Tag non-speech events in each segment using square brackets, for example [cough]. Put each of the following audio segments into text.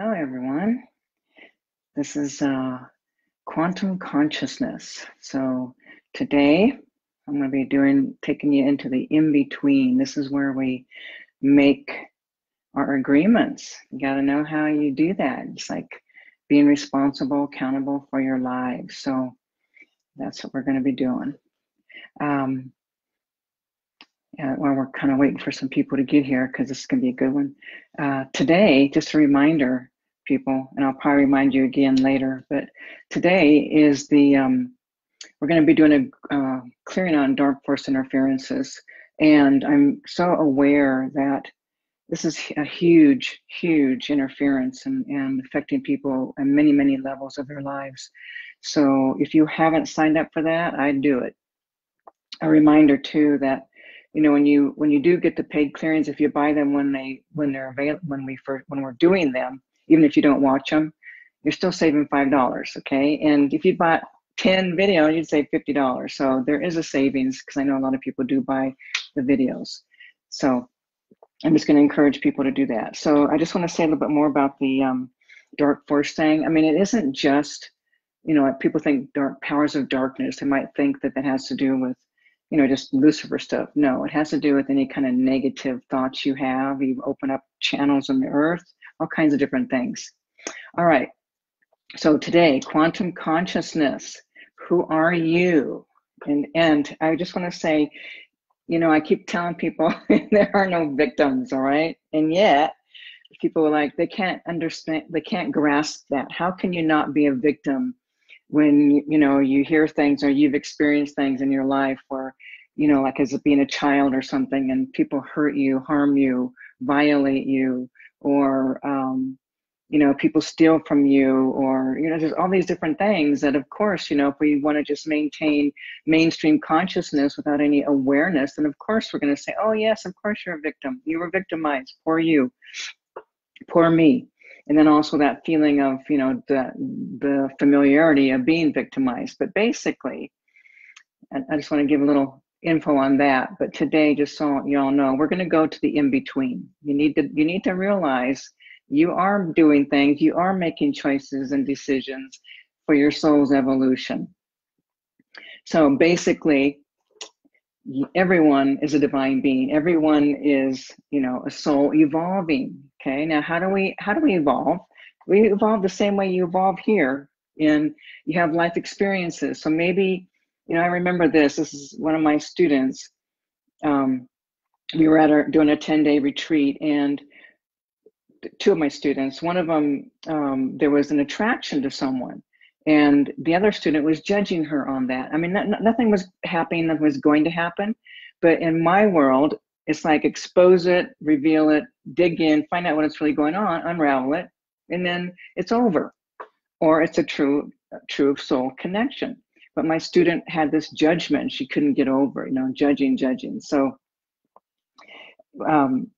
Hello, everyone. This is uh, quantum consciousness. So today I'm going to be doing taking you into the in between. This is where we make our agreements. You got to know how you do that. It's like being responsible, accountable for your lives. So that's what we're going to be doing. Um, yeah, while we're kind of waiting for some people to get here because this is going to be a good one. Uh, today, just a reminder, people, and I'll probably remind you again later, but today is the, um, we're going to be doing a uh, clearing on dark force interferences. And I'm so aware that this is a huge, huge interference and, and affecting people on many, many levels of their lives. So if you haven't signed up for that, I'd do it. A reminder too that you know when you when you do get the paid clearings if you buy them when they when they're available when we first when we're doing them even if you don't watch them you're still saving five dollars okay? And if you bought 10 video you'd save fifty dollars. So there is a savings because i know a lot of people do buy the videos. So i'm just going to encourage people to do that. So i just want to say a little bit more about the um, dark force thing. I mean it isn't just you know people think dark powers of darkness. They might think that that has to do with you know, just Lucifer stuff. No, it has to do with any kind of negative thoughts you have. You open up channels on the earth, all kinds of different things. All right. So today, quantum consciousness. Who are you? And and I just want to say, you know, I keep telling people [laughs] there are no victims, all right? And yet people are like they can't understand they can't grasp that how can you not be a victim when you know you hear things or you've experienced things in your life where you know like as being a child or something and people hurt you harm you violate you or um, you know people steal from you or you know there's all these different things that of course you know if we want to just maintain mainstream consciousness without any awareness then of course we're going to say oh yes of course you're a victim. You were victimized. Poor you. Poor me. And then also that feeling of you know the the familiarity of being victimized. But basically i just want to give a little info on that but today just so you all know we're going to go to the in between you need to you need to realize you are doing things you are making choices and decisions for your soul's evolution. So basically everyone is a divine being. Everyone is you know a soul evolving okay? Now how do we how do we evolve? We evolve the same way you evolve here and you have life experiences. So maybe you know i remember this this is one of my students um, we were at our doing a 10 day retreat and two of my students one of them um, there was an attraction to someone and the other student was judging her on that. I mean not, nothing was happening that was going to happen but in my world it's like expose it reveal it dig in find out what's really going on unravel it and then it's over. Or it's a true true soul connection but my student had this judgment she couldn't get over you know judging judging so um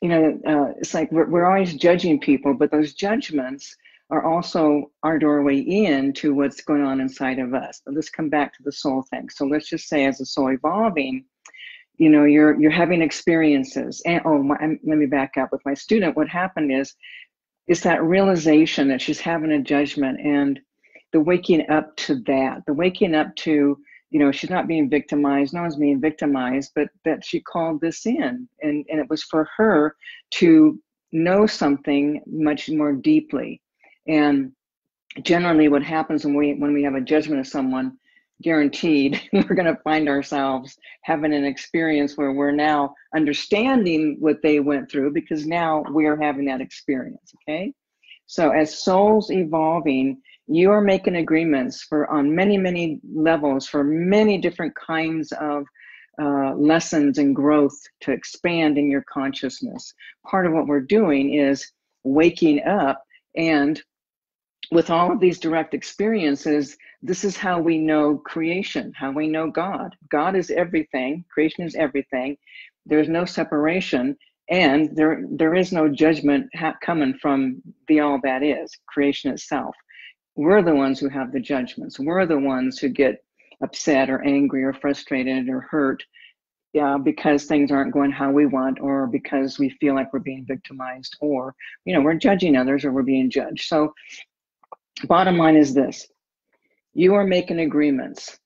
you know uh, it's like we're, we're always judging people but those judgments are also our doorway in to what's going on inside of us. But let's come back to the soul thing. So let's just say, as a soul evolving, you know, you're you're having experiences. And oh, my, let me back up. With my student, what happened is, is that realization that she's having a judgment and the waking up to that, the waking up to, you know, she's not being victimized. No one's being victimized, but that she called this in, and and it was for her to know something much more deeply and generally, what happens when we when we have a judgment of someone, guaranteed [laughs] we're going to find ourselves having an experience where we're now understanding what they went through because now we're having that experience. Okay, so as souls evolving, you are making agreements for on many many levels for many different kinds of uh, lessons and growth to expand in your consciousness. Part of what we're doing is waking up and with all of these direct experiences, this is how we know creation, how we know God. God is everything, creation is everything. There's no separation, and there there is no judgment coming from the all that is, creation itself. We're the ones who have the judgments. We're the ones who get upset or angry or frustrated or hurt yeah, because things aren't going how we want, or because we feel like we're being victimized, or you know, we're judging others, or we're being judged. So, bottom line is this: you are making agreements,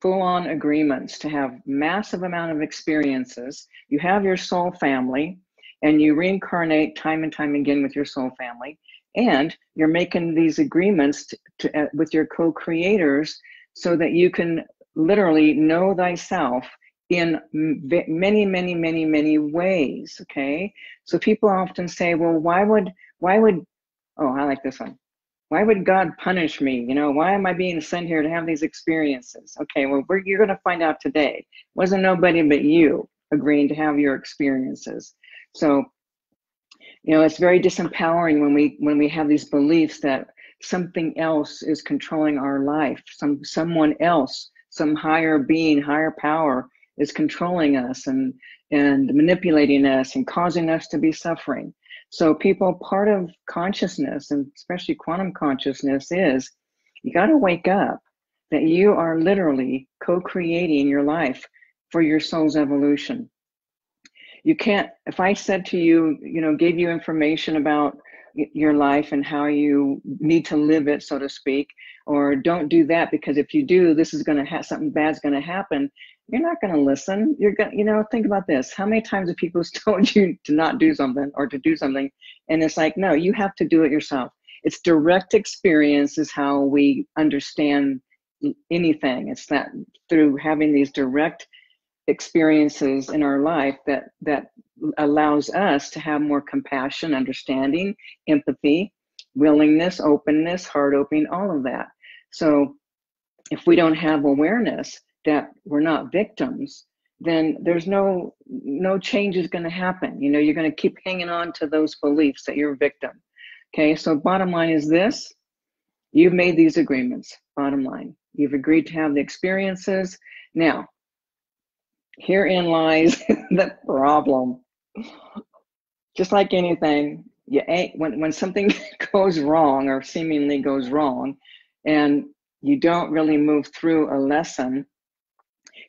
full-on agreements to have massive amount of experiences. You have your soul family, and you reincarnate time and time again with your soul family, and you're making these agreements to, to uh, with your co-creators so that you can literally know thyself in many many many many ways okay? So people often say well why would why would oh i like this one. Why would god punish me? You know why am i being sent here to have these experiences? Okay well you're going to find out today. Wasn't nobody but you agreeing to have your experiences. So you know it's very disempowering when we when we have these beliefs that something else is controlling our life some someone else some higher being higher power is controlling us and and manipulating us and causing us to be suffering. So people, part of consciousness and especially quantum consciousness is you got to wake up that you are literally co-creating your life for your soul's evolution. You can't, if I said to you, you know, gave you information about your life and how you need to live it, so to speak, or don't do that because if you do, this is going to have something bad's going to happen you're not going to listen. You're going to, you know, think about this. How many times have people [laughs] told you to not do something or to do something? And it's like, no, you have to do it yourself. It's direct experience is how we understand mm, anything. It's that through having these direct experiences in our life that that allows us to have more compassion, understanding, empathy, willingness, openness, heart opening, all of that. So if we don't have awareness, that we're not victims then there's no no change is going to happen. You know you're going to keep hanging on to those beliefs that you're a victim. Okay so bottom line is this. You've made these agreements bottom line. You've agreed to have the experiences. Now herein lies [laughs] the problem. Just like anything you ain't when, when something [laughs] goes wrong or seemingly goes wrong and you don't really move through a lesson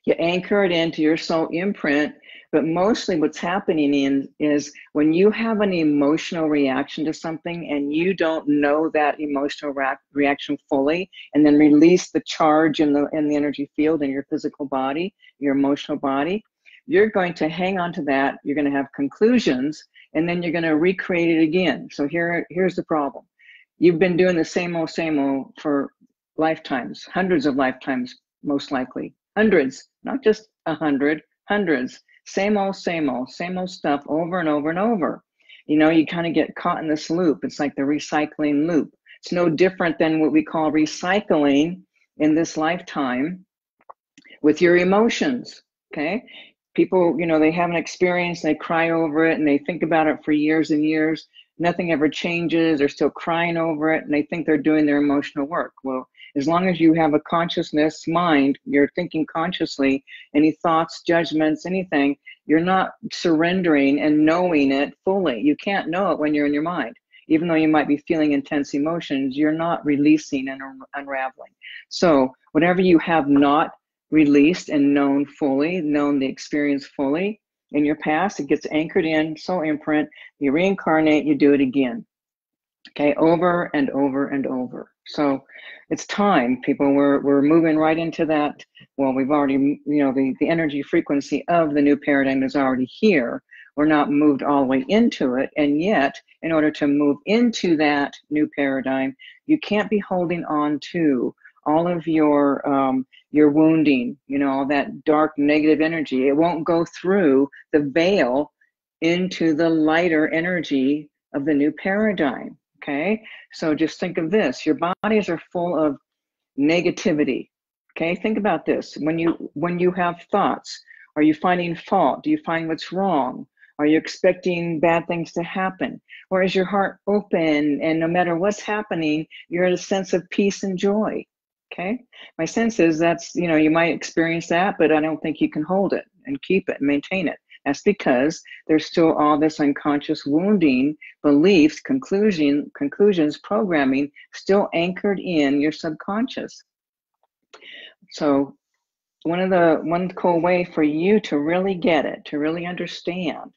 you anchor it into your soul imprint but mostly what's happening in is when you have an emotional reaction to something and you don't know that emotional reaction fully and then release the charge in the in the energy field in your physical body your emotional body you're going to hang on to that you're going to have conclusions and then you're going to recreate it again. So here here's the problem. You've been doing the same old same old for lifetimes hundreds of lifetimes most likely. Hundreds, not just a hundred, hundreds. Same old, same old, same old stuff over and over and over. You know, you kind of get caught in this loop. It's like the recycling loop. It's no different than what we call recycling in this lifetime with your emotions. Okay. People, you know, they have an experience, they cry over it, and they think about it for years and years. Nothing ever changes. They're still crying over it, and they think they're doing their emotional work. Well, as long as you have a consciousness mind, you're thinking consciously, any thoughts, judgments, anything, you're not surrendering and knowing it fully. You can't know it when you're in your mind. Even though you might be feeling intense emotions, you're not releasing and unraveling. So, whatever you have not released and known fully, known the experience fully in your past, it gets anchored in, so imprint, you reincarnate, you do it again. Okay, over and over and over. So it's time, people. We're we're moving right into that. Well, we've already, you know, the, the energy frequency of the new paradigm is already here. We're not moved all the way into it. And yet, in order to move into that new paradigm, you can't be holding on to all of your um, your wounding, you know, all that dark negative energy. It won't go through the veil into the lighter energy of the new paradigm. Okay, so just think of this your bodies are full of negativity. Okay, think about this. When you when you have thoughts, are you finding fault? Do you find what's wrong? Are you expecting bad things to happen? Or is your heart open and no matter what's happening, you're in a sense of peace and joy? Okay. My sense is that's, you know, you might experience that, but I don't think you can hold it and keep it and maintain it. That's because there's still all this unconscious wounding, beliefs, conclusion, conclusions, programming still anchored in your subconscious. So one of the one cool way for you to really get it, to really understand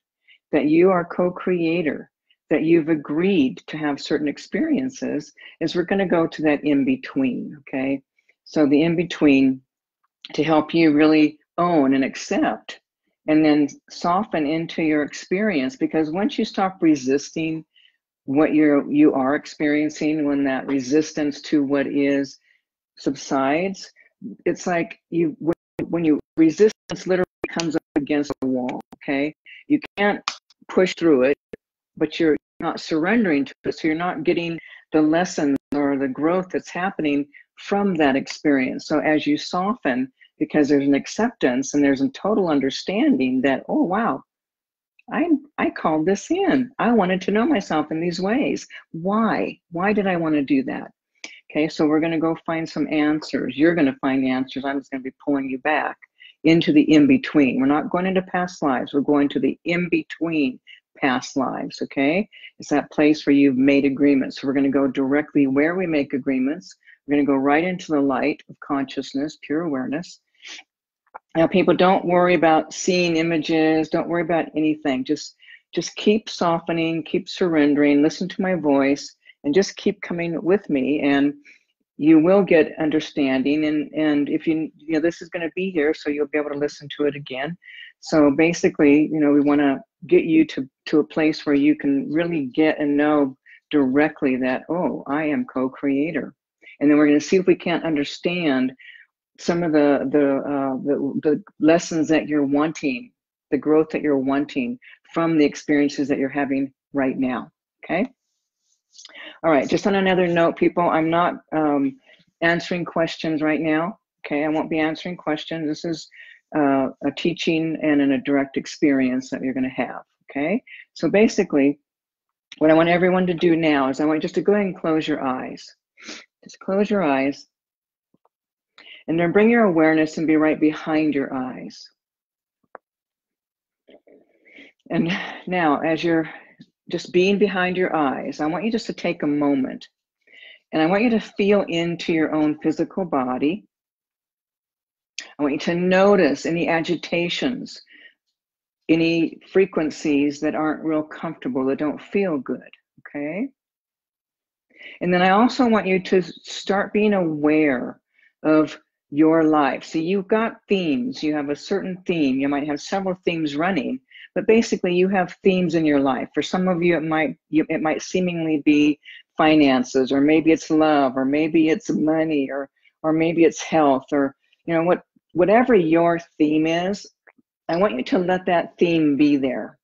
that you are co-creator, that you've agreed to have certain experiences, is we're going to go to that in between. Okay, so the in between to help you really own and accept and then soften into your experience because once you stop resisting what you're you are experiencing when that resistance to what is subsides it's like you when you resistance literally comes up against a wall okay? You can't push through it but you're not surrendering to it so you're not getting the lessons or the growth that's happening from that experience. So as you soften because there's an acceptance and there's a total understanding that oh wow i i called this in. I wanted to know myself in these ways. Why? Why did i want to do that? Okay so we're going to go find some answers. You're going to find answers. I'm just going to be pulling you back into the in between we're not going into past lives. We're going to the in between past lives okay? It's that place where you've made agreements. So we're going to go directly where we make agreements. We're going to go right into the light of consciousness pure awareness now, people don't worry about seeing images, don't worry about anything. Just just keep softening, keep surrendering, listen to my voice, and just keep coming with me. And you will get understanding. And and if you you know this is going to be here, so you'll be able to listen to it again. So basically, you know, we want to get you to to a place where you can really get and know directly that oh, I am co-creator. And then we're going to see if we can't understand some of the the, uh, the the lessons that you're wanting, the growth that you're wanting from the experiences that you're having right now. Okay. All right. Just on another note, people, I'm not um, answering questions right now. Okay, I won't be answering questions. This is uh, a teaching and in a direct experience that you're going to have. Okay, so basically, what I want everyone to do now is I want you just to go ahead and close your eyes. Just close your eyes and then bring your awareness and be right behind your eyes. And now, as you're just being behind your eyes, I want you just to take a moment and I want you to feel into your own physical body. I want you to notice any agitations, any frequencies that aren't real comfortable, that don't feel good. Okay. And then I also want you to start being aware of your life. So you've got themes, you have a certain theme, you might have several themes running, but basically you have themes in your life. For some of you, it might you, it might seemingly be finances, or maybe it's love, or maybe it's money, or or maybe it's health, or you know what whatever your theme is. I want you to let that theme be there.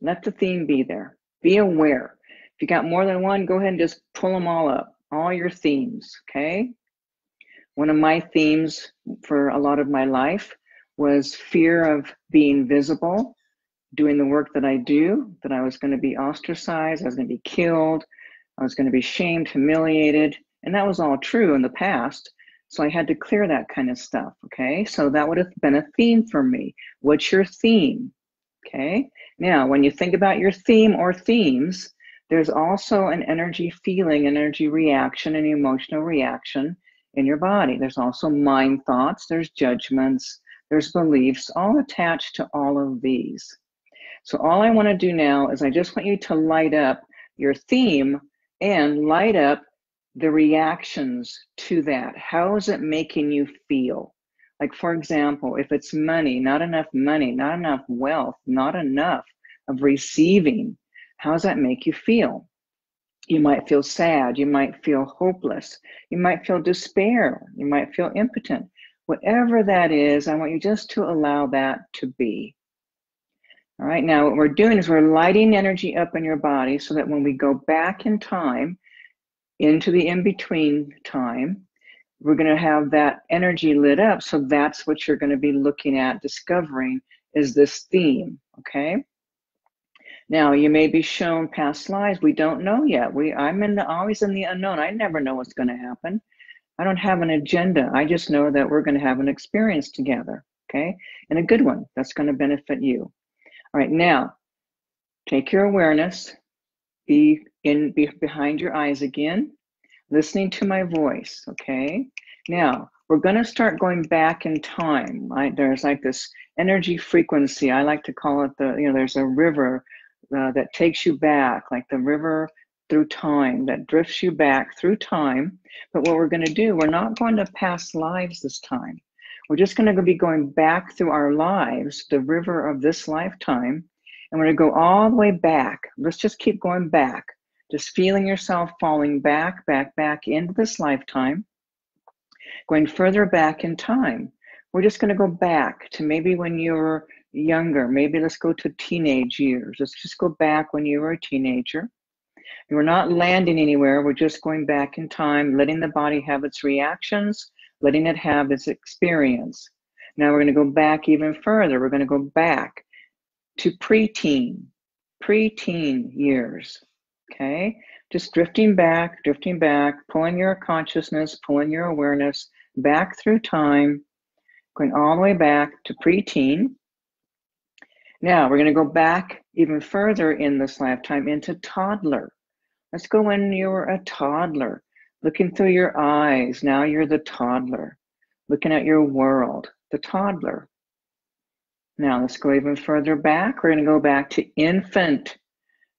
Let the theme be there. Be aware. If you got more than one, go ahead and just pull them all up, all your themes. Okay. One of my themes for a lot of my life was fear of being visible, doing the work that I do, that I was going to be ostracized, I was going to be killed, I was going to be shamed, humiliated. And that was all true in the past. So I had to clear that kind of stuff. Okay. So that would have been a theme for me. What's your theme? Okay. Now, when you think about your theme or themes, there's also an energy feeling, an energy reaction, an emotional reaction in your body. There's also mind thoughts, there's judgments, there's beliefs, all attached to all of these. So, all I want to do now is I just want you to light up your theme and light up the reactions to that. How is it making you feel? Like, for example, if it's money, not enough money, not enough wealth, not enough of receiving, how does that make you feel? You might feel sad. You might feel hopeless. You might feel despair. You might feel impotent. Whatever that is, I want you just to allow that to be. All right, now what we're doing is we're lighting energy up in your body so that when we go back in time into the in between time, we're going to have that energy lit up. So that's what you're going to be looking at, discovering is this theme. Okay. Now you may be shown past lives. We don't know yet. We I'm in the, always in the unknown. I never know what's going to happen. I don't have an agenda. I just know that we're going to have an experience together. Okay, and a good one that's going to benefit you. All right, now take your awareness. Be in be behind your eyes again, listening to my voice. Okay. Now we're going to start going back in time. Right? There's like this energy frequency. I like to call it the, you know, there's a river uh, that takes you back, like the river through time that drifts you back through time. But what we're going to do, we're not going to pass lives this time. We're just going to be going back through our lives, the river of this lifetime, and we're going to go all the way back. Let's just keep going back, just feeling yourself falling back, back, back into this lifetime, going further back in time. We're just going to go back to maybe when you were younger. Maybe let's go to teenage years. Let's just go back when you were a teenager. We're not landing anywhere. We're just going back in time, letting the body have its reactions, letting it have its experience. Now we're going to go back even further. We're going to go back to preteen, preteen years. Okay? Just drifting back, drifting back, pulling your consciousness, pulling your awareness back through time, going all the way back to preteen. Now we're going to go back even further in this lifetime into toddler. Let's go when you were a toddler, looking through your eyes. Now you're the toddler, looking at your world, the toddler. Now let's go even further back. We're going to go back to infant,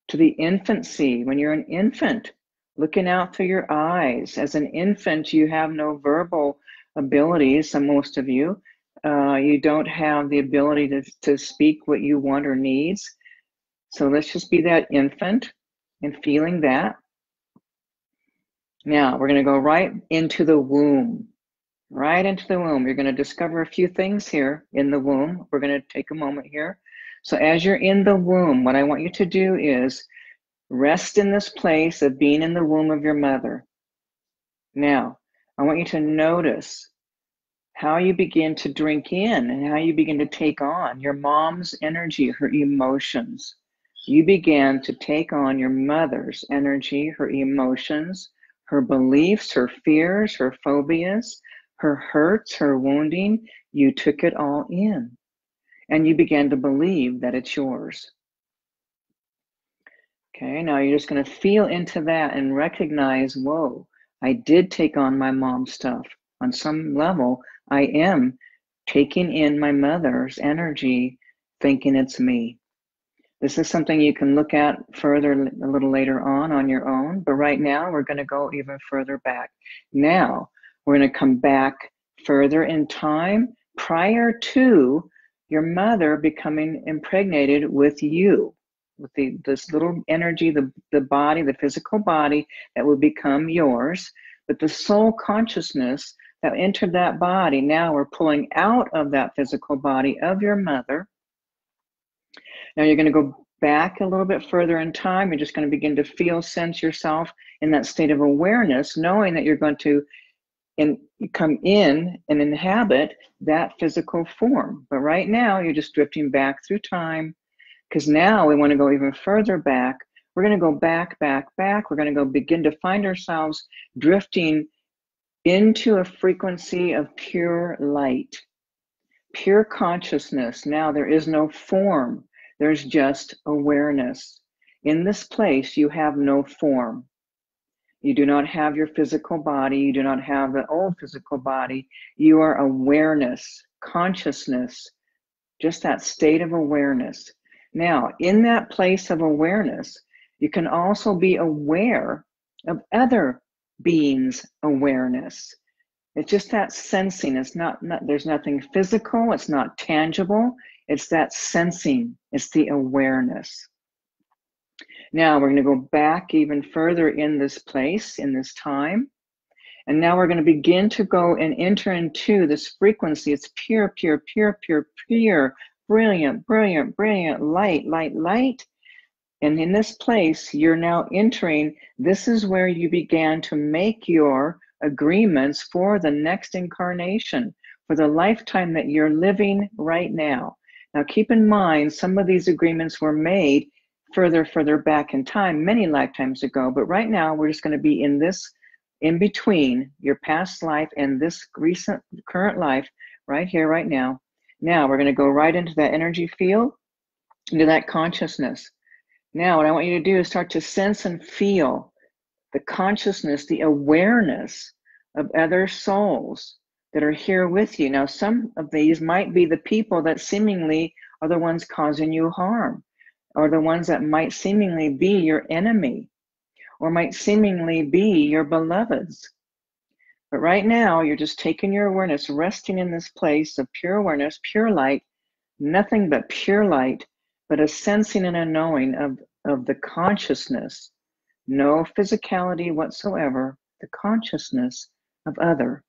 to the infancy. When you're an infant, looking out through your eyes. As an infant, you have no verbal abilities, some most of you. Uh, you don't have the ability to, to speak what you want or needs. So let's just be that infant and feeling that. Now we're going to go right into the womb, right into the womb. You're going to discover a few things here in the womb. We're going to take a moment here. So as you're in the womb, what I want you to do is rest in this place of being in the womb of your mother. Now, I want you to notice how you begin to drink in and how you begin to take on your mom's energy, her emotions you began to take on your mother's energy, her emotions, her beliefs, her fears, her phobias, her hurts, her wounding. You took it all in and you began to believe that it's yours. Okay, now you're just going to feel into that and recognize whoa, I did take on my mom's stuff. On some level, I am taking in my mother's energy, thinking it's me. This is something you can look at further a little later on on your own, but right now we're going to go even further back. Now we're going to come back further in time prior to your mother becoming impregnated with you, with the, this little energy, the, the body, the physical body that will become yours, but the soul consciousness that entered that body, now we're pulling out of that physical body of your mother now you're going to go back a little bit further in time. You're just going to begin to feel, sense yourself in that state of awareness, knowing that you're going to in, come in and inhabit that physical form. But right now, you're just drifting back through time because now we want to go even further back. We're going to go back, back, back. We're going to go begin to find ourselves drifting into a frequency of pure light, pure consciousness. Now there is no form. There's just awareness. In this place, you have no form. You do not have your physical body. You do not have the old physical body. You are awareness, consciousness, just that state of awareness. Now, in that place of awareness, you can also be aware of other beings' awareness. It's just that sensing. It's not, not there's nothing physical, it's not tangible. It's that sensing, it's the awareness. Now we're going to go back even further in this place, in this time. And now we're going to begin to go and enter into this frequency. It's pure, pure, pure, pure, pure, brilliant, brilliant, brilliant, light, light, light. And in this place, you're now entering, this is where you began to make your agreements for the next incarnation, for the lifetime that you're living right now. Now, keep in mind, some of these agreements were made further, further back in time, many lifetimes ago. But right now, we're just going to be in this, in between your past life and this recent, current life, right here, right now. Now, we're going to go right into that energy field, into that consciousness. Now, what I want you to do is start to sense and feel the consciousness, the awareness of other souls that are here with you. Now, some of these might be the people that seemingly are the ones causing you harm, or the ones that might seemingly be your enemy, or might seemingly be your beloveds. But right now, you're just taking your awareness, resting in this place of pure awareness, pure light, nothing but pure light, but a sensing and a knowing of, of the consciousness, no physicality whatsoever, the consciousness of other.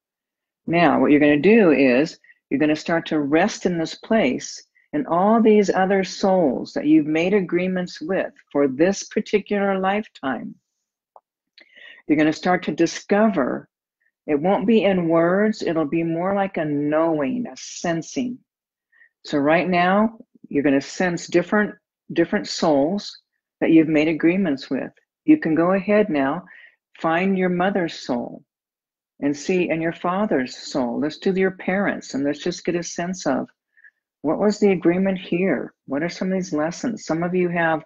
Now, what you're going to do is you're going to start to rest in this place and all these other souls that you've made agreements with for this particular lifetime. You're going to start to discover it won't be in words, it'll be more like a knowing, a sensing. So right now, you're going to sense different different souls that you've made agreements with. You can go ahead now, find your mother's soul and see and your father's soul. Let's do your parents and let's just get a sense of what was the agreement here? What are some of these lessons? Some of you have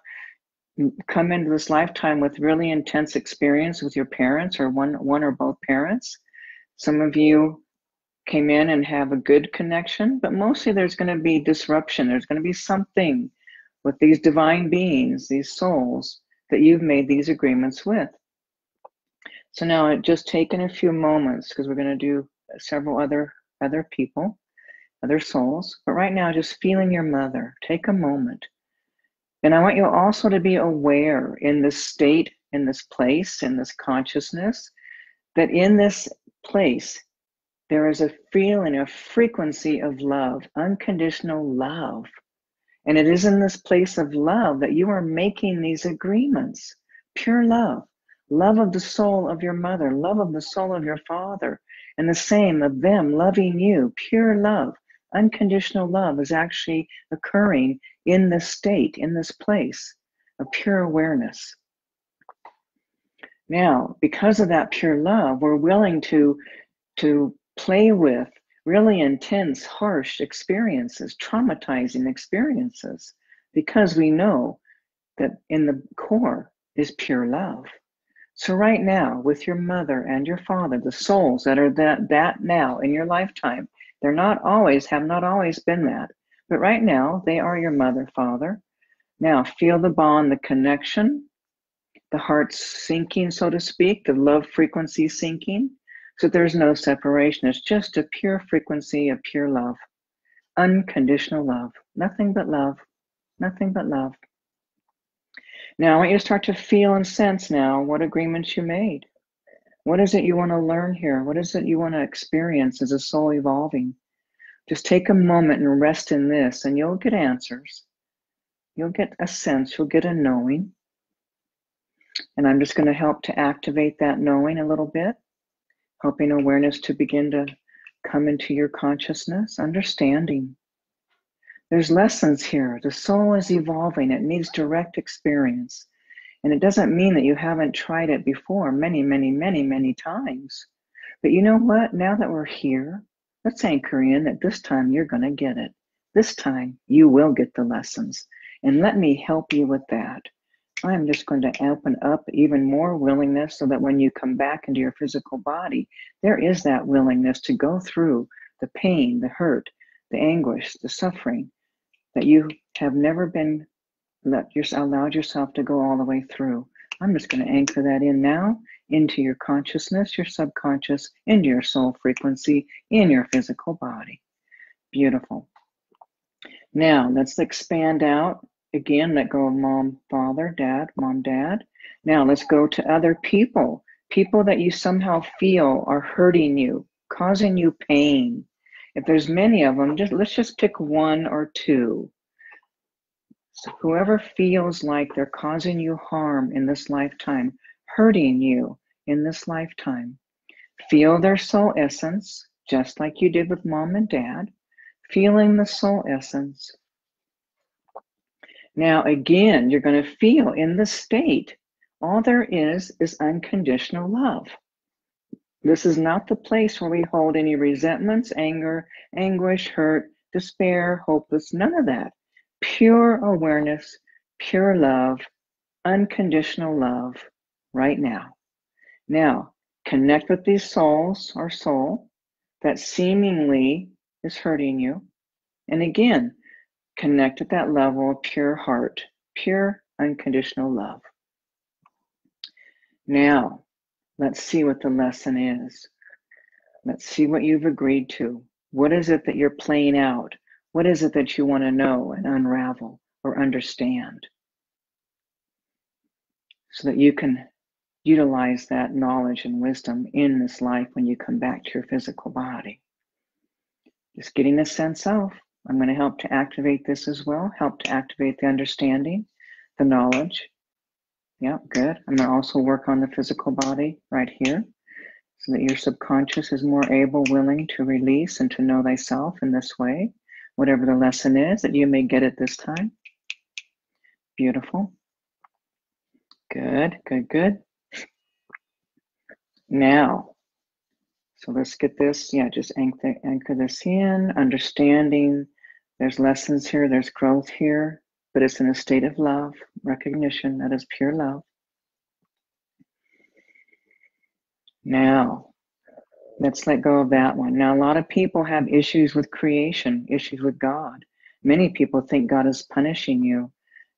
come into this lifetime with really intense experience with your parents or one one or both parents some of you came in and have a good connection, but mostly there's going to be disruption. There's going to be something with these divine beings, these souls that you've made these agreements with. So now it just taken a few moments because we're going to do several other other people, other souls. But right now, just feeling your mother. Take a moment. And I want you also to be aware in this state, in this place, in this consciousness, that in this place, there is a feeling, a frequency of love, unconditional love. And it is in this place of love that you are making these agreements. Pure love, love of the soul of your mother, love of the soul of your father, and the same of them loving you. Pure love, unconditional love is actually occurring in this state, in this place of pure awareness. Now, because of that pure love, we're willing to to play with really intense, harsh experiences, traumatizing experiences, because we know that in the core is pure love. So right now, with your mother and your father, the souls that are that that now in your lifetime, they're not always, have not always been that. But right now, they are your mother, father. Now feel the bond, the connection, the heart syncing, so to speak, the love frequency syncing. So there's no separation. It's just a pure frequency of pure love, unconditional love, nothing but love, nothing but love. Now I want you to start to feel and sense now what agreements you made. What is it you want to learn here? What is it you want to experience as a soul evolving? Just take a moment and rest in this, and you'll get answers. You'll get a sense, you'll get a knowing. And I'm just going to help to activate that knowing a little bit, helping awareness to begin to come into your consciousness, understanding. There's lessons here. The soul is evolving, it needs direct experience. And it doesn't mean that you haven't tried it before many, many, many, many times. But you know what? Now that we're here, let's anchor in that this time you're going to get it. This time you will get the lessons. And let me help you with that. I'm just going to open up even more willingness so that when you come back into your physical body, there is that willingness to go through the pain, the hurt, the anguish, the suffering that you have never been let your, allowed yourself to go all the way through. I'm just going to anchor that in now into your consciousness, your subconscious, into your soul frequency, in your physical body. Beautiful. Now let's expand out Again, let go of mom, father, dad, mom, dad. Now let's go to other people, people that you somehow feel are hurting you, causing you pain. If there's many of them, just let's just pick one or two. So whoever feels like they're causing you harm in this lifetime, hurting you in this lifetime, feel their soul essence, just like you did with mom and dad, feeling the soul essence, now, again, you're going to feel in the state, all there is is unconditional love. This is not the place where we hold any resentments, anger, anguish, hurt, despair, hopeless, none of that. Pure awareness, pure love, unconditional love right now. Now, connect with these souls, our soul, that seemingly is hurting you. And again, connect at that level of pure heart, pure unconditional love. Now, let's see what the lesson is. Let's see what you've agreed to. What is it that you're playing out? What is it that you want to know and unravel or understand? So that you can utilize that knowledge and wisdom in this life when you come back to your physical body. Just getting a sense of, I'm going to help to activate this as well, help to activate the understanding, the knowledge. Yeah, good. I'm going to also work on the physical body right here so that your subconscious is more able, willing to release and to know thyself in this way, whatever the lesson is that you may get at this time. Beautiful. Good, good, good. Now, so let's get this, yeah, just anchor, anchor this in, understanding there's lessons here, there's growth here, but it's in a state of love, recognition that is pure love. Now, let's let go of that one. Now, a lot of people have issues with creation, issues with God. Many people think God is punishing you,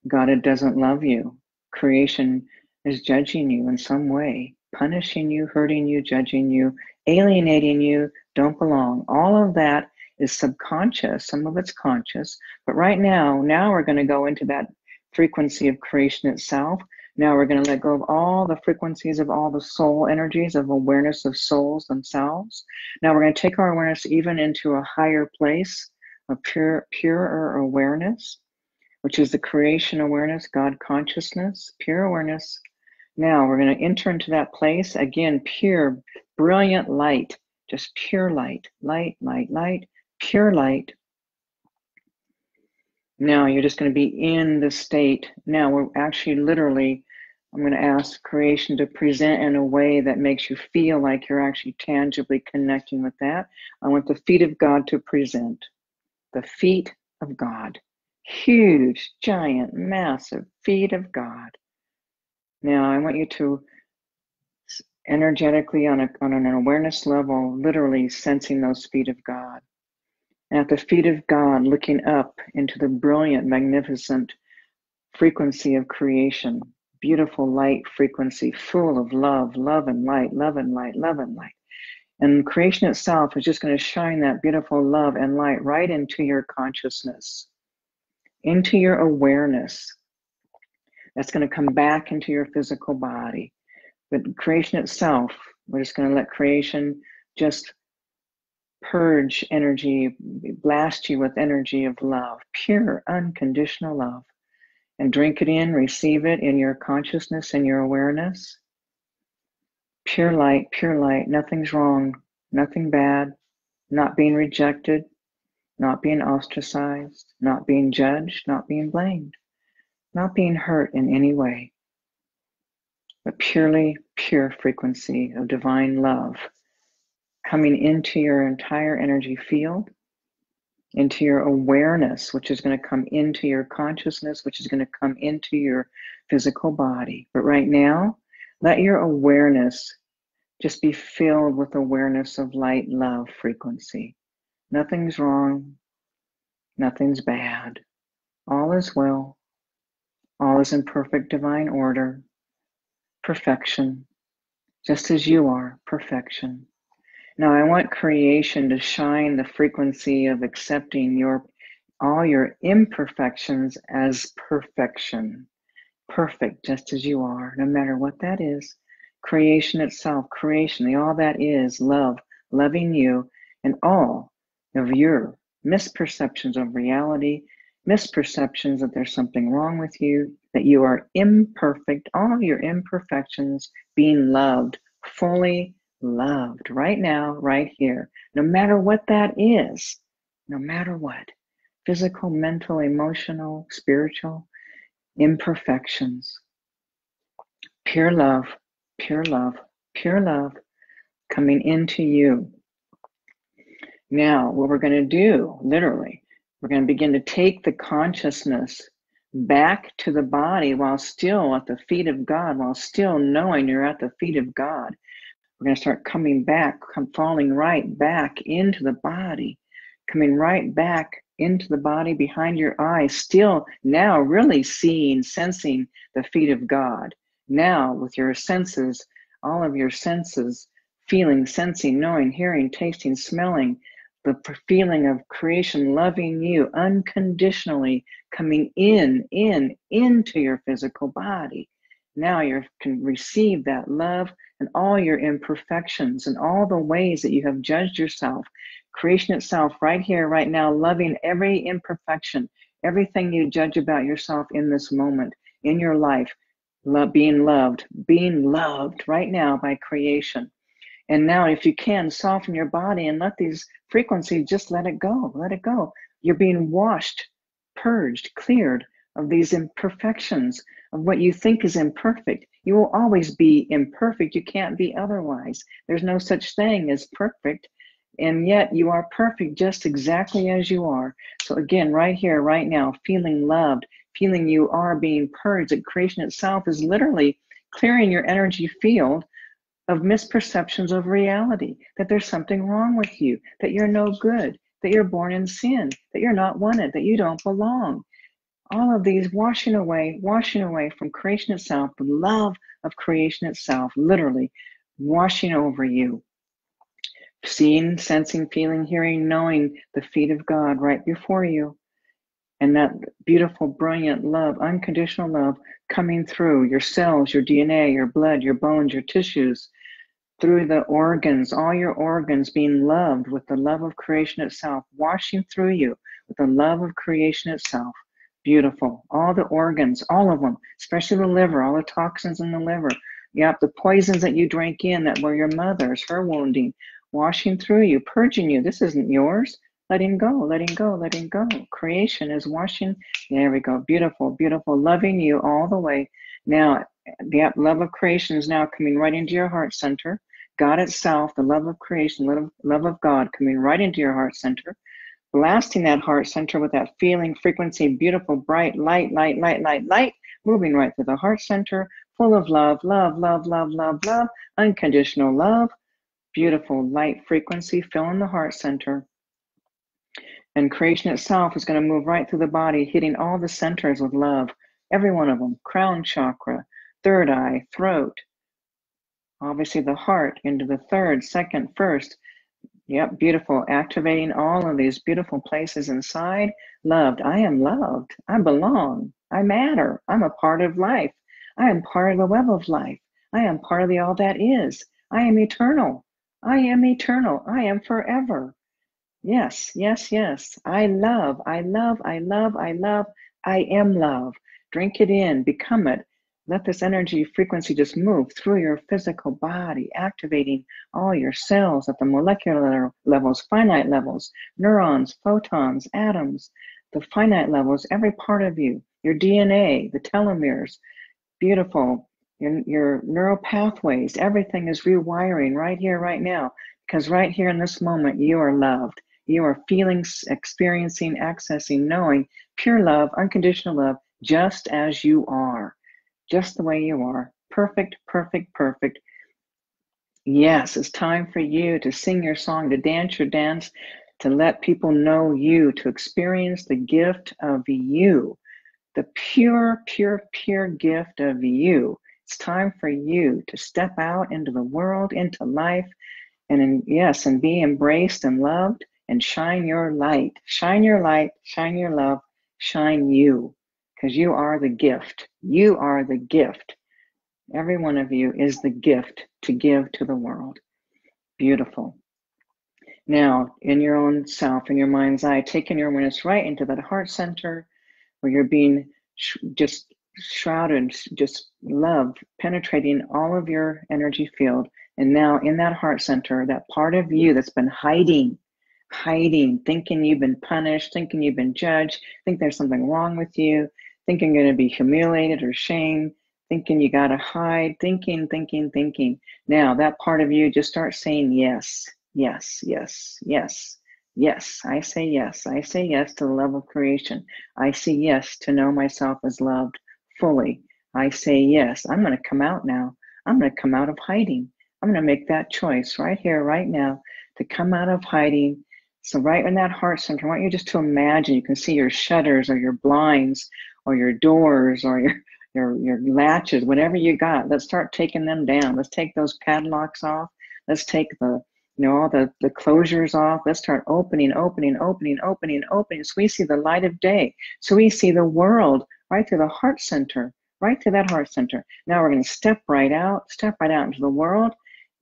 God doesn't love you. Creation is judging you in some way, punishing you, hurting you, judging you, alienating you, don't belong. All of that is subconscious, some of it's conscious. But right now, now we're going to go into that frequency of creation itself. Now we're going to let go of all the frequencies of all the soul energies of awareness of souls themselves. Now we're going to take our awareness even into a higher place of pure, purer awareness, which is the creation awareness, God consciousness, pure awareness. Now we're going to enter into that place again, pure, brilliant light, just pure light, light, light, light, pure light. Now you're just going to be in the state. Now we're actually literally, I'm going to ask creation to present in a way that makes you feel like you're actually tangibly connecting with that. I want the feet of God to present. The feet of God. Huge, giant, massive feet of God. Now I want you to energetically on, a, on an awareness level, literally sensing those feet of God. At the feet of God, looking up into the brilliant, magnificent frequency of creation, beautiful light frequency, full of love, love and light, love and light, love and light. And creation itself is just going to shine that beautiful love and light right into your consciousness, into your awareness. That's going to come back into your physical body. But creation itself, we're just going to let creation just purge energy, blast you with energy of love, pure, unconditional love, and drink it in, receive it in your consciousness and your awareness. Pure light, pure light, nothing's wrong, nothing bad, not being rejected, not being ostracized, not being judged, not being blamed, not being hurt in any way. A purely pure frequency of divine love coming into your entire energy field, into your awareness, which is going to come into your consciousness, which is going to come into your physical body. But right now, let your awareness just be filled with awareness of light, love, frequency. Nothing's wrong. Nothing's bad. All is well. All is in perfect divine order perfection, just as you are perfection. Now I want creation to shine the frequency of accepting your all your imperfections as perfection. Perfect just as you are, no matter what that is. Creation itself, creation, all that is love, loving you, and all of your misperceptions of reality, misperceptions that there's something wrong with you, that you are imperfect, all your imperfections being loved, fully loved right now, right here, no matter what that is, no matter what physical, mental, emotional, spiritual imperfections. Pure love, pure love, pure love coming into you. Now, what we're going to do, literally, we're going to begin to take the consciousness back to the body while still at the feet of God, while still knowing you're at the feet of God. We're going to start coming back, come falling right back into the body, coming right back into the body behind your eyes, still now really seeing, sensing the feet of God. Now, with your senses, all of your senses, feeling, sensing, knowing, hearing, tasting, smelling, the feeling of creation loving you unconditionally coming in, in, into your physical body. Now you can receive that love and all your imperfections and all the ways that you have judged yourself. Creation itself, right here, right now, loving every imperfection, everything you judge about yourself in this moment, in your life, love, being loved, being loved right now by creation. And now, if you can, soften your body and let these frequencies just let it go, let it go. You're being washed, purged, cleared of these imperfections, of what you think is imperfect. You will always be imperfect. You can't be otherwise. There's no such thing as perfect. And yet you are perfect just exactly as you are. So, again, right here, right now, feeling loved, feeling you are being purged, that creation itself is literally clearing your energy field of misperceptions of reality, that there's something wrong with you, that you're no good, that you're born in sin, that you're not wanted, that you don't belong. All of these washing away, washing away from creation itself, the love of creation itself, literally washing over you. Seeing, sensing, feeling, hearing, knowing the feet of God right before you. And that beautiful, brilliant love, unconditional love coming through your cells, your DNA, your blood, your bones, your tissues, through the organs, all your organs being loved with the love of creation itself, washing through you with the love of creation itself. Beautiful. All the organs, all of them, especially the liver, all the toxins in the liver. Yep, the poisons that you drank in that were your mother's, her wounding, washing through you, purging you. This isn't yours. Letting go, letting go, letting go. Creation is washing. There we go. Beautiful, beautiful. Loving you all the way. Now, the love of creation is now coming right into your heart center. God itself, the love of creation, love, love of God coming right into your heart center, blasting that heart center with that feeling, frequency, beautiful, bright light, light, light, light, light, moving right through the heart center, full of love, love, love, love, love, love, unconditional love, beautiful light frequency filling the heart center. And creation itself is going to move right through the body, hitting all the centers with love, every one of them crown chakra, third eye, throat, obviously the heart into the third, second, first. Yep, beautiful. Activating all of these beautiful places inside. Loved. I am loved. I belong. I matter. I'm a part of life. I am part of the web of life. I am part of the all that is. I am eternal. I am eternal. I am forever. Yes, yes, yes. I love. I love. I love. I love. I am love. Drink it in. Become it. Let this energy frequency just move through your physical body, activating all your cells at the molecular levels, finite levels, neurons, photons, atoms, the finite levels, every part of you, your DNA, the telomeres, beautiful, your, your neural pathways, everything is rewiring right here, right now. Because right here in this moment, you are loved. You are feeling, experiencing, accessing, knowing pure love, unconditional love, just as you are just the way you are. Perfect, perfect, perfect. Yes, it's time for you to sing your song, to dance your dance, to let people know you, to experience the gift of you, the pure, pure, pure gift of you. It's time for you to step out into the world, into life, and in, yes, and be embraced and loved and shine your light. Shine your light, shine your love, shine you because you are the gift. You are the gift. Every one of you is the gift to give to the world. Beautiful. Now, in your own self, in your mind's eye, taking your awareness right into that heart center where you're being sh- just shrouded, just love penetrating all of your energy field. And now, in that heart center, that part of you that's been hiding, hiding, thinking you've been punished, thinking you've been judged, think there's something wrong with you, thinking you're going to be humiliated or shamed, thinking you got to hide, thinking, thinking, thinking. Now, that part of you just start saying yes, yes, yes, yes, yes. I say yes. I say yes to the love of creation. I say yes to know myself as loved fully. I say yes. I'm going to come out now. I'm going to come out of hiding. I'm going to make that choice right here, right now, to come out of hiding. So, right in that heart center, I want you just to imagine you can see your shutters or your blinds or your doors or your your your latches, whatever you got. Let's start taking them down. Let's take those padlocks off. Let's take the you know all the the closures off. Let's start opening, opening, opening, opening, opening. So we see the light of day. So we see the world right through the heart center, right through that heart center. Now we're going to step right out, step right out into the world.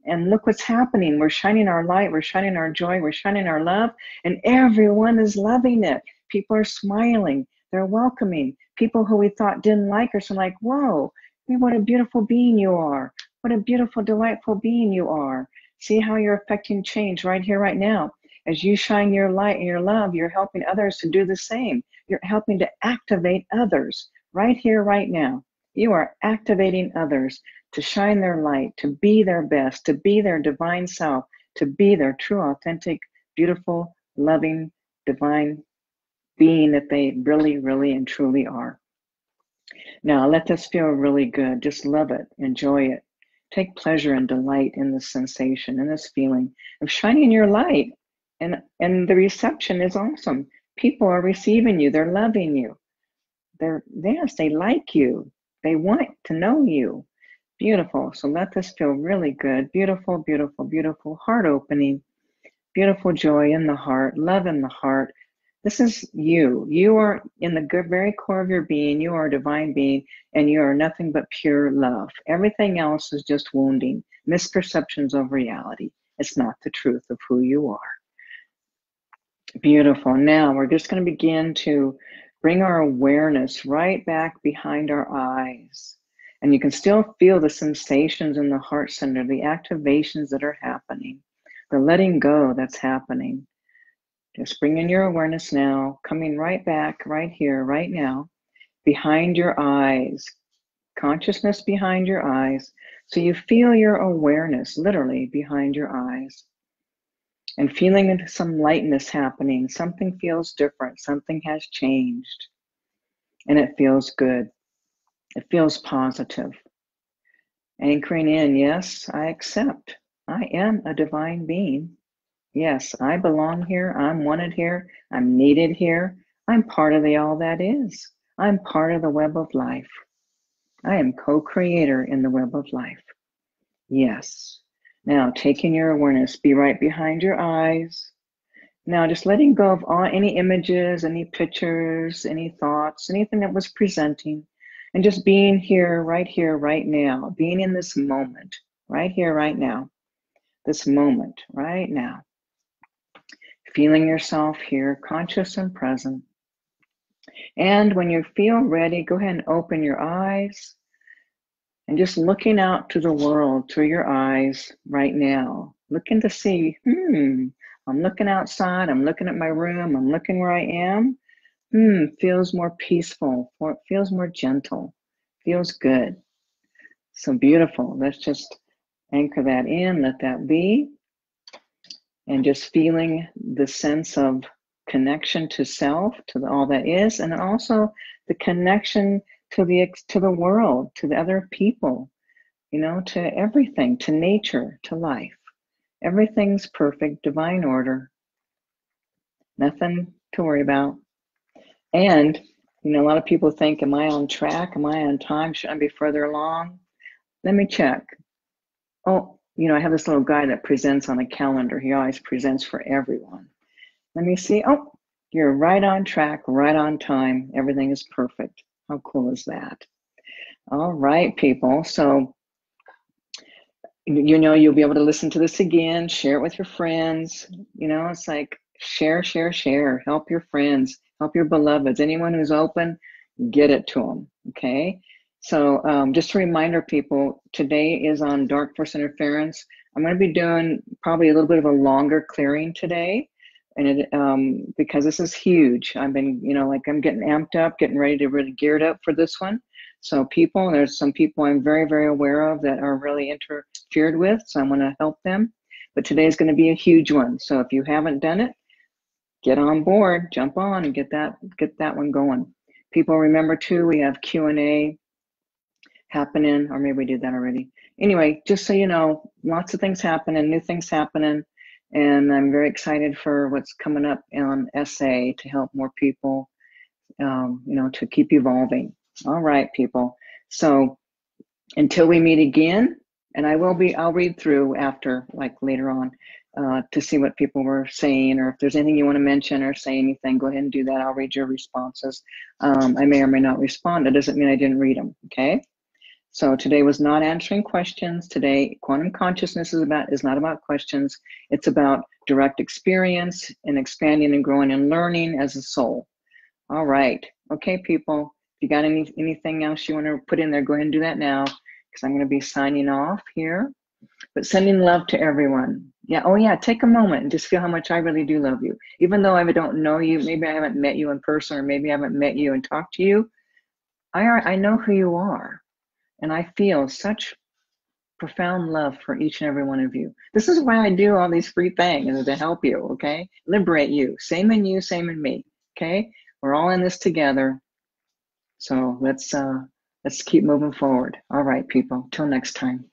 And look what's happening. We're shining our light, we're shining our joy, we're shining our love, and everyone is loving it. People are smiling, they're welcoming. People who we thought didn't like us are like, whoa, what a beautiful being you are. What a beautiful, delightful being you are. See how you're affecting change right here, right now. As you shine your light and your love, you're helping others to do the same. You're helping to activate others right here, right now. You are activating others to shine their light, to be their best, to be their divine self, to be their true, authentic, beautiful, loving, divine being that they really, really and truly are. Now, let this feel really good. Just love it, enjoy it. Take pleasure and delight in this sensation, in this feeling of shining your light. And, and the reception is awesome. People are receiving you, they're loving you. They're, yes, they like you, they want to know you. Beautiful. So let this feel really good. Beautiful, beautiful, beautiful. Heart opening. Beautiful joy in the heart, love in the heart, this is you. You are in the good, very core of your being. You are a divine being, and you are nothing but pure love. Everything else is just wounding, misperceptions of reality. It's not the truth of who you are. Beautiful. Now we're just going to begin to bring our awareness right back behind our eyes. And you can still feel the sensations in the heart center, the activations that are happening, the letting go that's happening. Just bring in your awareness now, coming right back, right here, right now, behind your eyes, consciousness behind your eyes. So you feel your awareness literally behind your eyes and feeling some lightness happening. Something feels different, something has changed, and it feels good. It feels positive. Anchoring in, yes, I accept. I am a divine being. Yes, I belong here. I'm wanted here. I'm needed here. I'm part of the all that is. I'm part of the web of life. I am co creator in the web of life. Yes. Now, taking your awareness, be right behind your eyes. Now, just letting go of all any images, any pictures, any thoughts, anything that was presenting, and just being here, right here, right now, being in this moment, right here, right now, this moment, right now feeling yourself here, conscious and present. And when you feel ready, go ahead and open your eyes and just looking out to the world through your eyes right now, looking to see, hmm, I'm looking outside, I'm looking at my room, I'm looking where I am. Hmm, feels more peaceful, feels more gentle, feels good. So beautiful. Let's just anchor that in, let that be and just feeling the sense of connection to self to all that is and also the connection to the to the world to the other people you know to everything to nature to life everything's perfect divine order nothing to worry about and you know a lot of people think am i on track am i on time should i be further along let me check oh you know, I have this little guy that presents on a calendar. He always presents for everyone. Let me see. Oh, you're right on track, right on time. Everything is perfect. How cool is that? All right, people. So, you know, you'll be able to listen to this again, share it with your friends. You know, it's like share, share, share. Help your friends, help your beloveds. Anyone who's open, get it to them. Okay. So um, just a reminder, people, today is on dark force interference. I'm going to be doing probably a little bit of a longer clearing today, and it um, because this is huge. I've been, you know, like I'm getting amped up, getting ready to really geared up for this one. So people, there's some people I'm very, very aware of that are really interfered with, so I'm going to help them. But today is going to be a huge one. So if you haven't done it, get on board, jump on, and get that get that one going. People remember too, we have Q and A happening, or maybe we did that already. Anyway, just so you know, lots of things happening, new things happening, and I'm very excited for what's coming up on SA to help more people, um, you know, to keep evolving. All right, people. So until we meet again, and I will be, I'll read through after, like later on, uh, to see what people were saying, or if there's anything you want to mention or say anything, go ahead and do that. I'll read your responses. Um, I may or may not respond. That doesn't mean I didn't read them. Okay. So today was not answering questions. Today, quantum consciousness is about is not about questions. It's about direct experience and expanding and growing and learning as a soul. All right. Okay, people. If you got any anything else you want to put in there, go ahead and do that now because I'm going to be signing off here. But sending love to everyone. Yeah. Oh, yeah. Take a moment and just feel how much I really do love you. Even though I don't know you, maybe I haven't met you in person, or maybe I haven't met you and talked to you. I are, I know who you are, and I feel such profound love for each and every one of you. This is why I do all these free things to help you. Okay, liberate you. Same in you, same in me. Okay, we're all in this together. So let's uh, let's keep moving forward. All right, people. Till next time.